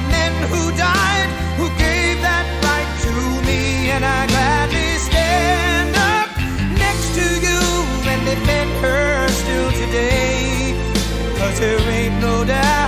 the men who died, who gave that right to me. And I gladly stand up next to you and defend her still today. Cause there ain't no doubt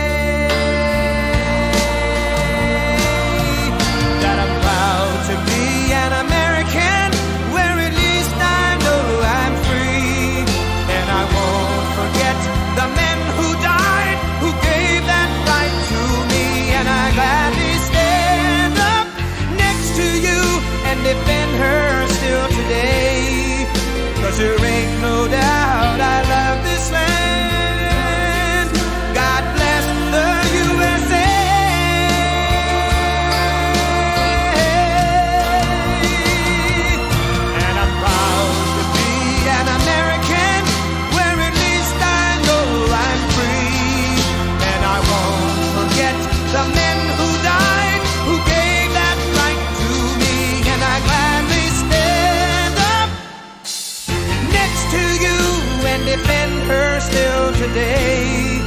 her still today.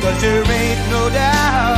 Cause there ain't no doubt